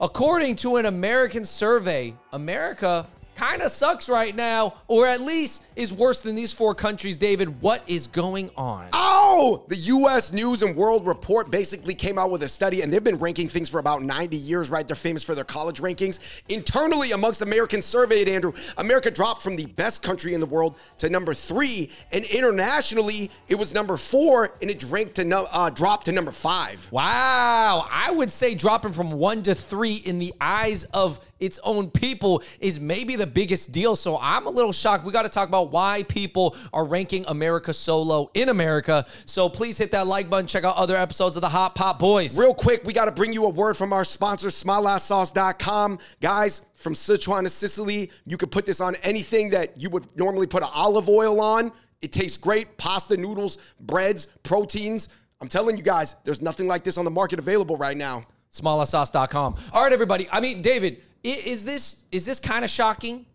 According to an American survey, America kind of sucks right now, or at least is worse than these four countries. David, what is going on? Oh, the U.S. News and World Report basically came out with a study, and they've been ranking things for about 90 years, right? They're famous for their college rankings. Internally, amongst Americans surveyed, Andrew, America dropped from the best country in the world to number three, and internationally, it was number four, and it ranked to no, uh, dropped to number five. Wow, I would say dropping from one to three in the eyes of its own people is maybe the biggest deal. So I'm a little shocked. We got to talk about why people are ranking America so low in America. So please hit that like button. Check out other episodes of the Hot Pot Boys. Real quick, we got to bring you a word from our sponsor, SmileSauce.com. Guys, from Sichuan to Sicily, you could put this on anything that you would normally put an olive oil on. It tastes great. Pasta, noodles, breads, proteins. I'm telling you guys, there's nothing like this on the market available right now. SmileSauce.com. All right, everybody. I mean, David, is this is this kind of shocking?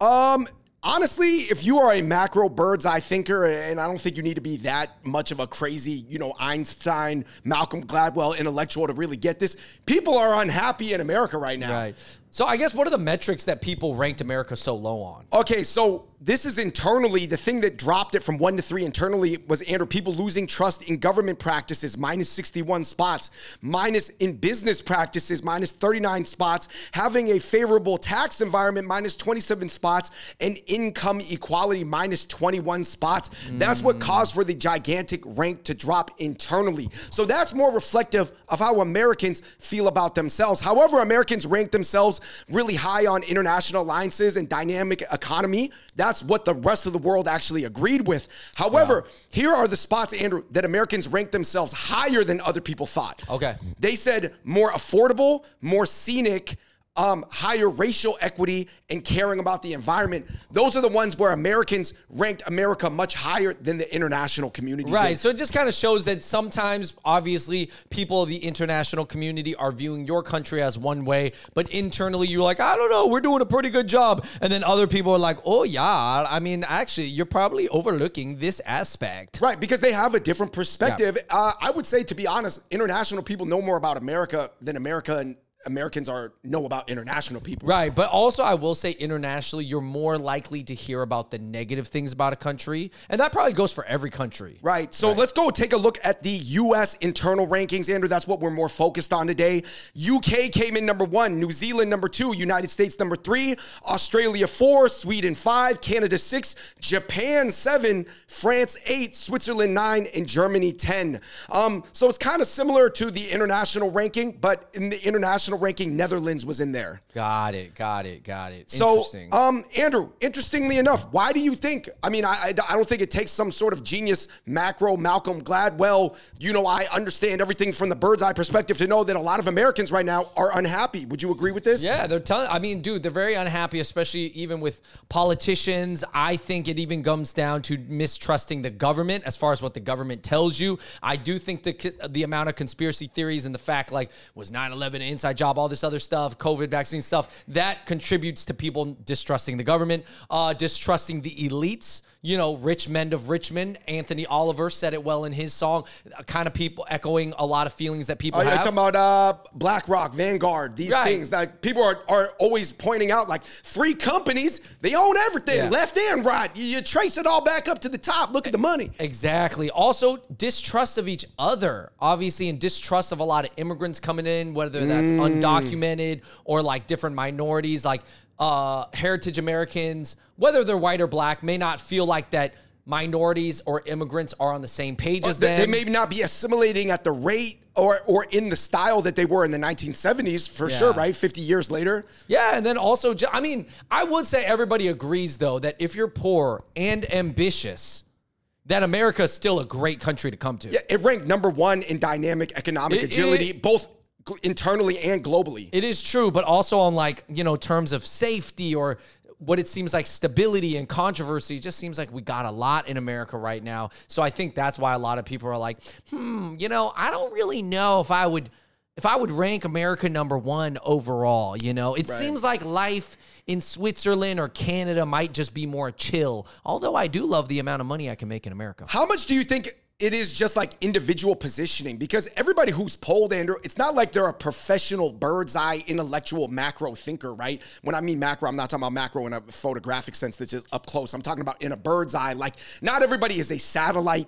Um, honestly, if you are a macro bird's eye thinker, and I don't think you need to be that much of a crazy, you know, Einstein, Malcolm Gladwell intellectual to really get this, people are unhappy in America right now. Right. So I guess what are the metrics that people ranked America so low on? Okay, so this is internally the thing that dropped it from one to three internally was Andrew people losing trust in government practices minus 61 spots minus in business practices minus 39 spots having a favorable tax environment minus 27 spots and income equality minus 21 spots mm. that's what caused for the gigantic rank to drop internally so that's more reflective of how americans feel about themselves however americans rank themselves really high on international alliances and dynamic economy that's what the rest of the world actually agreed with. However, yeah. here are the spots, Andrew, that Americans ranked themselves higher than other people thought. Okay. They said more affordable, more scenic, um, higher racial equity and caring about the environment. Those are the ones where Americans ranked America much higher than the international community. Right. Did. So it just kind of shows that sometimes, obviously, people of the international community are viewing your country as one way, but internally you're like, I don't know, we're doing a pretty good job. And then other people are like, oh, yeah, I mean, actually, you're probably overlooking this aspect. Right. Because they have a different perspective. Yeah. Uh, I would say, to be honest, international people know more about America than America and Americans are know about international people. Right, but also I will say internationally you're more likely to hear about the negative things about a country, and that probably goes for every country. Right. So right. let's go take a look at the US internal rankings, Andrew. That's what we're more focused on today. UK came in number 1, New Zealand number 2, United States number 3, Australia 4, Sweden 5, Canada 6, Japan 7, France 8, Switzerland 9, and Germany 10. Um so it's kind of similar to the international ranking, but in the international national ranking, Netherlands was in there. Got it. Got it. Got it. So, um, Andrew, interestingly enough, why do you think? I mean, I, I don't think it takes some sort of genius macro Malcolm Gladwell. You know, I understand everything from the bird's eye perspective to know that a lot of Americans right now are unhappy. Would you agree with this? Yeah, they're telling. I mean, dude, they're very unhappy, especially even with politicians. I think it even comes down to mistrusting the government as far as what the government tells you. I do think the the amount of conspiracy theories and the fact like was 9/11 inside job, all this other stuff, COVID vaccine stuff, that contributes to people distrusting the government, uh, distrusting the elites you know, rich men of Richmond. Anthony Oliver said it well in his song, kind of people echoing a lot of feelings that people oh, have. You're talking about uh, BlackRock, Vanguard, these right. things that people are, are always pointing out like three companies, they own everything, yeah. left and right. You, you trace it all back up to the top. Look at the money. Exactly. Also, distrust of each other, obviously, and distrust of a lot of immigrants coming in, whether that's mm. undocumented or like different minorities. Like uh, heritage Americans, whether they're white or black, may not feel like that minorities or immigrants are on the same page as them. They may not be assimilating at the rate or or in the style that they were in the 1970s for yeah. sure, right? 50 years later. Yeah, and then also I mean, I would say everybody agrees though that if you're poor and ambitious, that America is still a great country to come to. Yeah, it ranked number 1 in dynamic economic it, agility it, both internally and globally. It is true, but also on like, you know, terms of safety or what it seems like stability and controversy it just seems like we got a lot in America right now. So I think that's why a lot of people are like, "Hmm, you know, I don't really know if I would if I would rank America number 1 overall, you know. It right. seems like life in Switzerland or Canada might just be more chill. Although I do love the amount of money I can make in America. How much do you think it is just like individual positioning because everybody who's polled, Andrew, it's not like they're a professional bird's eye intellectual macro thinker, right? When I mean macro, I'm not talking about macro in a photographic sense that's just up close. I'm talking about in a bird's eye. Like, not everybody is a satellite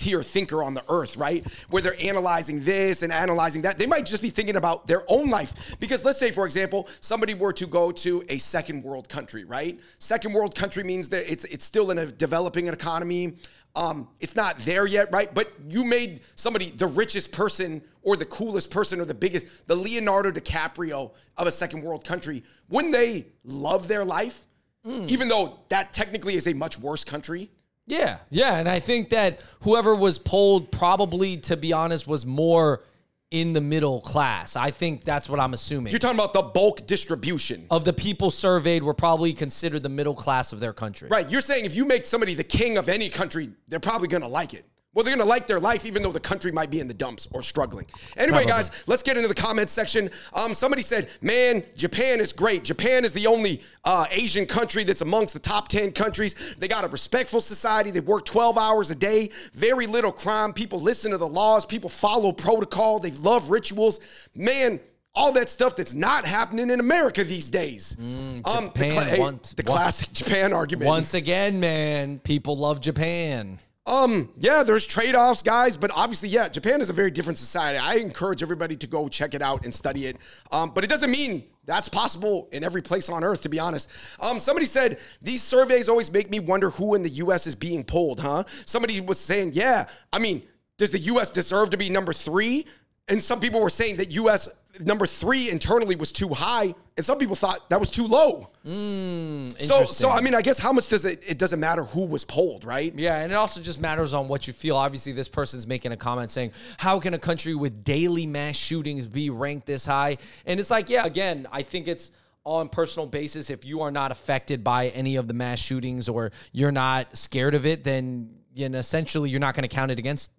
tier thinker on the earth, right? Where they're analyzing this and analyzing that. They might just be thinking about their own life. Because let's say, for example, somebody were to go to a second world country, right? Second world country means that it's it's still in a developing economy. Um, it's not there yet, right? But you made somebody the richest person or the coolest person or the biggest, the Leonardo DiCaprio of a second world country. Wouldn't they love their life? Mm. Even though that technically is a much worse country. Yeah, yeah. And I think that whoever was polled probably, to be honest, was more in the middle class. I think that's what I'm assuming. You're talking about the bulk distribution. Of the people surveyed were probably considered the middle class of their country. Right. You're saying if you make somebody the king of any country, they're probably going to like it. Well, they're going to like their life, even though the country might be in the dumps or struggling. Anyway, Probably. guys, let's get into the comments section. Um, somebody said, man, Japan is great. Japan is the only uh, Asian country that's amongst the top 10 countries. They got a respectful society. They work 12 hours a day, very little crime. People listen to the laws, people follow protocol, they love rituals. Man, all that stuff that's not happening in America these days. Mm, um, Japan, the, cl- hey, the classic Japan argument. Once again, man, people love Japan. Um, yeah, there's trade-offs, guys, but obviously, yeah, Japan is a very different society. I encourage everybody to go check it out and study it. Um, but it doesn't mean that's possible in every place on earth, to be honest. Um, somebody said these surveys always make me wonder who in the U.S. is being polled, huh? Somebody was saying, yeah, I mean, does the U.S. deserve to be number three? And some people were saying that U.S. number three internally was too high, and some people thought that was too low. Mm, so, so I mean, I guess how much does it? It doesn't matter who was polled, right? Yeah, and it also just matters on what you feel. Obviously, this person's making a comment saying, "How can a country with daily mass shootings be ranked this high?" And it's like, yeah, again, I think it's on personal basis. If you are not affected by any of the mass shootings or you're not scared of it, then you know, essentially you're not going to count it against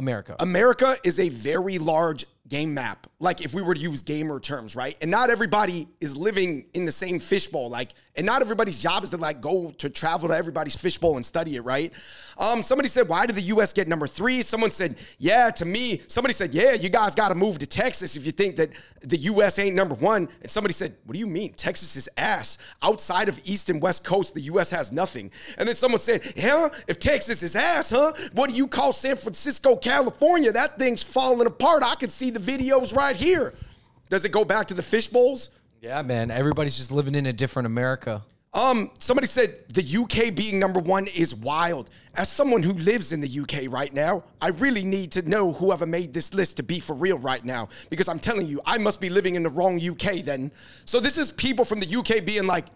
America. America is a very large game map. Like if we were to use gamer terms, right? And not everybody is living in the same fishbowl. Like, and not everybody's job is to like go to travel to everybody's fishbowl and study it, right? Um, somebody said, why did the US get number three? Someone said, yeah, to me, somebody said, yeah, you guys got to move to Texas if you think that the US ain't number one. And somebody said, what do you mean? Texas is ass. Outside of East and West Coast, the US has nothing. And then someone said, yeah, if Texas is ass, huh? What do you call San Francisco, California? That thing's falling apart. I can see the videos right here. Does it go back to the fish bowls? Yeah, man. Everybody's just living in a different America. Um, somebody said the UK being number one is wild. As someone who lives in the UK right now, I really need to know whoever made this list to be for real right now. Because I'm telling you, I must be living in the wrong UK then. So this is people from the UK being like,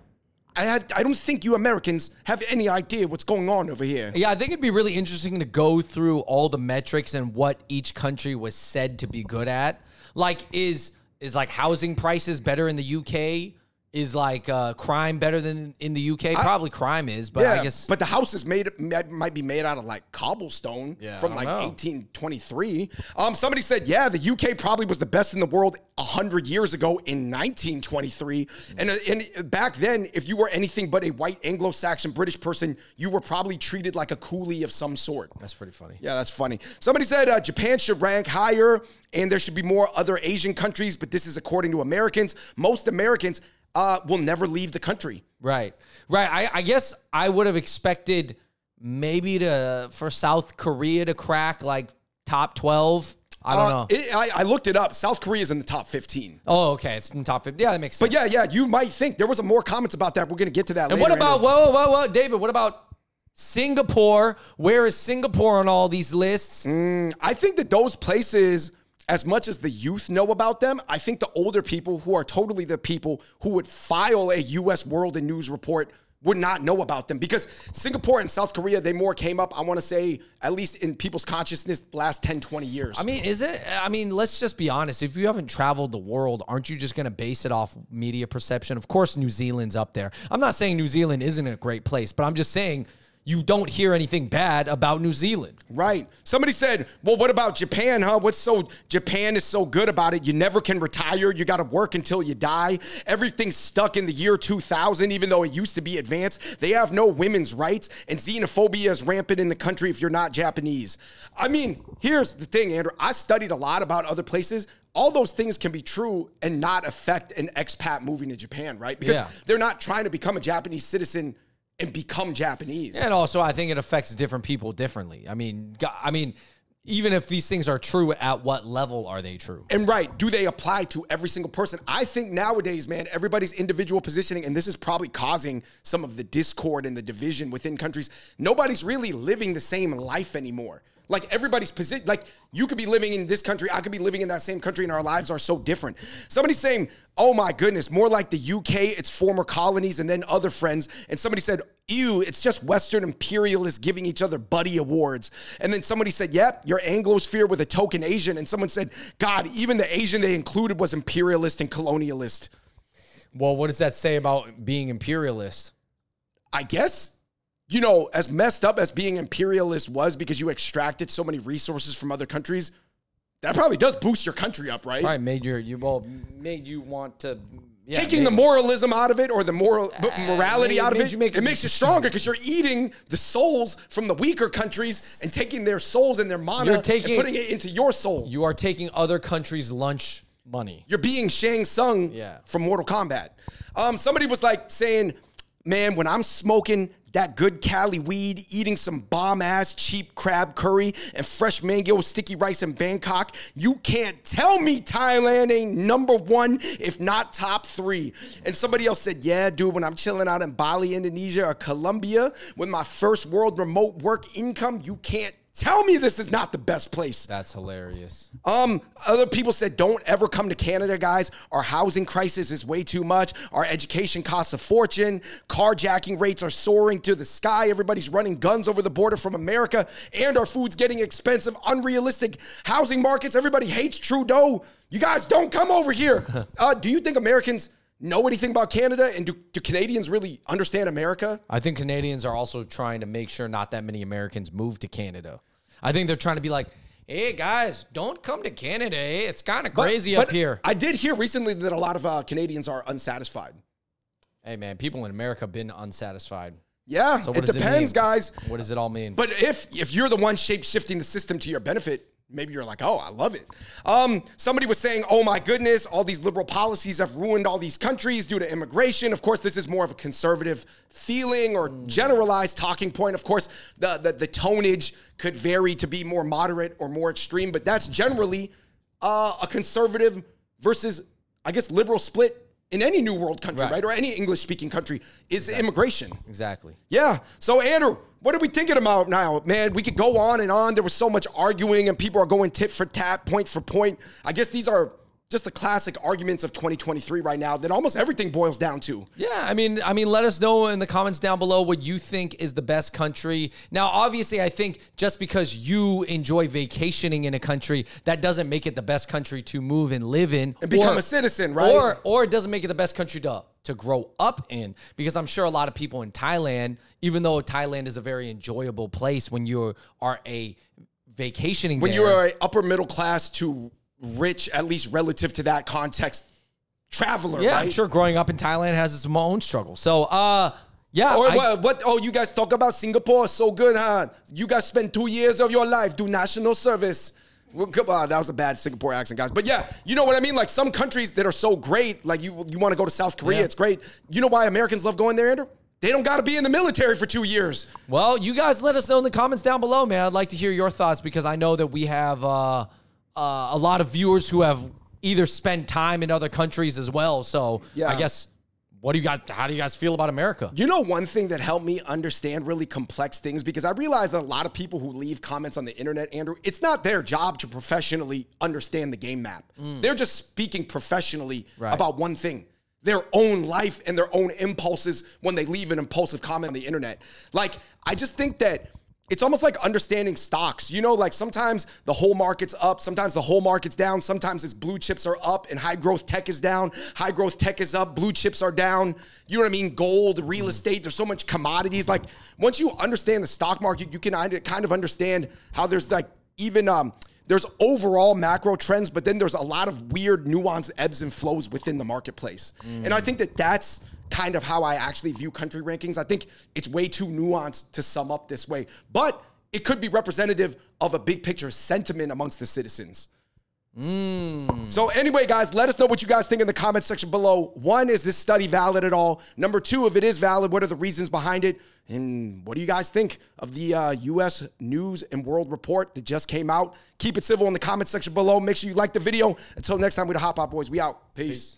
I, had, I don't think you Americans have any idea what's going on over here. Yeah, I think it'd be really interesting to go through all the metrics and what each country was said to be good at. Like, is is like housing prices better in the UK? Is like uh, crime better than in the UK? Probably crime is, but yeah, I guess. But the house is made might be made out of like cobblestone yeah, from like know. 1823. Um, somebody said, yeah, the UK probably was the best in the world hundred years ago in 1923. Mm. And uh, and back then, if you were anything but a white Anglo-Saxon British person, you were probably treated like a coolie of some sort. That's pretty funny. Yeah, that's funny. Somebody said uh, Japan should rank higher, and there should be more other Asian countries, but this is according to Americans. Most Americans uh, will never leave the country. Right, right. I, I guess I would have expected maybe to for South Korea to crack like top twelve. I don't uh, know. It, I, I, looked it up. South Korea is in the top 15. Oh, okay. It's in the top 15. Yeah, that makes sense. But yeah, yeah, you might think there was more comments about that. We're going to get to that and later. what about, whoa, whoa, whoa, David, what about Singapore? Where is Singapore on all these lists? Mm, I think that those places as much as the youth know about them, I think the older people who are totally the people who would file a US World and News report would not know about them because Singapore and South Korea, they more came up, I want to say, at least in people's consciousness last 10, 20 years. I mean, is it? I mean, let's just be honest. If you haven't traveled the world, aren't you just going to base it off media perception? Of course, New Zealand's up there. I'm not saying New Zealand isn't a great place, but I'm just saying you don't hear anything bad about New Zealand. Right. Somebody said, "Well, what about Japan, huh? What's so Japan is so good about it? You never can retire. You got to work until you die. Everything's stuck in the year 2000 even though it used to be advanced. They have no women's rights and xenophobia is rampant in the country if you're not Japanese." I mean, here's the thing, Andrew. I studied a lot about other places all those things can be true and not affect an expat moving to Japan, right? Because Yeah. they're not trying to become a Japanese citizen and become Japanese. And also, I think it affects different people differently. I mean, I mean, even if these things are true, at what level are they true? And right, do they apply to every single person? I think nowadays, man, everybody's individual positioning, and this is probably causing some of the discord and the division within countries. Nobody's really living the same life anymore. Like everybody's position, like you could be living in this country, I could be living in that same country, and our lives are so different. Somebody's saying, "Oh my goodness, more like the UK, it's former colonies, and then other friends." And somebody said, "Ew, it's just Western imperialists giving each other buddy awards." And then somebody said, "Yep, you're Anglosphere with a token Asian." And someone said, "God, even the Asian they included was imperialist and colonialist." Well, what does that say about being imperialist? I guess, you know, as messed up as being imperialist was because you extracted so many resources from other countries, that probably does boost your country up, right? Right, made your you well made you want to yeah, Taking the moralism out of it or the moral b- morality out of it, you make it it- makes you stronger because you're eating the souls from the weaker countries and taking their souls and their mana taking- and putting it into your soul. you are taking other countries' lunch money. You're being Shang Tsung Yeah. from Mortal Kombat. Um, somebody was like saying, man, when I'm smoking that good Cali weed, eating some bomb ass cheap crab curry and fresh mango sticky rice in Bangkok, you can't tell me Thailand ain't number one, if not top three. And somebody else said, yeah, dude, when I'm chilling out in Bali, Indonesia, or Colombia with my first world remote work income, you can't tell me this is not the best place. That's hilarious. Um, other people said, don't ever come to Canada, guys. Our housing crisis is way too much. Our education costs a fortune. Carjacking rates are soaring to the sky. Everybody's running guns over the border from America, and our food's getting expensive. Unrealistic housing markets. Everybody hates Trudeau. You guys don't come over here. uh, do you think Americans know anything about Canada? And do, do Canadians really understand America? I think Canadians are also trying to make sure not that many Americans move to Canada. I think they're trying to be like, hey guys, don't come to Canada. eh? It's kind of crazy but up here. I did hear recently that a lot of uh, Canadians are unsatisfied. hey man, people in America have been unsatisfied. Yeah, So it depends, it guys. What does it all mean? But if if you're the one shape shifting the system to your benefit, maybe you're like, oh, I love it. Um, somebody was saying, oh my goodness, all these liberal policies have ruined all these countries due to immigration. Of course, this is more of a conservative feeling or generalized talking point. Of course, the, the the tonnage could vary to be more moderate or more extreme, but that's generally uh, a conservative versus, I guess, liberal split in any new world country, Right. right? Or any English speaking country is immigration. exactly. Yeah. So Andrew, what are we thinking about now? Man, we could go on and on. There was so much arguing and people are going tit for tat, point for point. I guess these are just the classic arguments of 2023 right now that almost everything boils down to. Yeah, I mean, I mean, let us know in the comments down below what you think is the best country. Now, obviously, I think just because you enjoy vacationing in a country, that doesn't make it the best country to move and live in And become a citizen, right? Or, or it doesn't make it the best country to to grow up in. Because I'm sure a lot of people in Thailand, even though Thailand is a very enjoyable place when you are a vacationing When there, you are a upper middle class to rich, at least relative to that context, traveler, yeah, right? I'm sure growing up in Thailand has its own struggle. So, uh, yeah, Or I- what, what? Oh, you guys talk about Singapore so good, huh? You guys spend two years of your life do national service. Well, come on, that was a bad Singapore accent, guys. But yeah, you know what I mean. Like some countries that are so great, like you, you want to go to South Korea, Yeah. it's great. You know why Americans love going there, Andrew? They don't got to be in the military for two years. Well, you guys let us know in the comments down below, man. I'd like to hear your thoughts because I know that we have uh, uh, a lot of viewers who have either spent time in other countries as well. So Yeah. I guess, what do you got? How do you guys feel about America? You know, one thing that helped me understand really complex things because I realized that a lot of people who leave comments on the internet, Andrew, it's not their job to professionally understand the game map. They're just speaking professionally Right. about one thing their own life and their own impulses when they leave an impulsive comment on the internet. Like, I just think that it's almost like understanding stocks. You know, like sometimes the whole market's up, sometimes the whole market's down, sometimes it's blue chips are up and high growth tech is down, high growth tech is up, blue chips are down. You know what I mean? Gold, real estate, there's so much commodities. Like once you understand the stock market, you can kind of understand how there's like even um there's overall macro trends, but then there's a lot of weird nuanced ebbs and flows within the marketplace. Mm. And I think that that's kind of how I actually view country rankings. I think it's way too nuanced to sum up this way, but it could be representative of a big picture sentiment amongst the citizens. Mm. So, anyway, guys, let us know what you guys think in the comment section below. One, is this study valid at all? Number two, if it is valid, what are the reasons behind it? And what do you guys think of the uh, U.S. News and World Report that just came out? Keep it civil in the comment section below. Make sure you like the video. Until next time, we're the Hot Pot Boys. We out. Peace. Peace.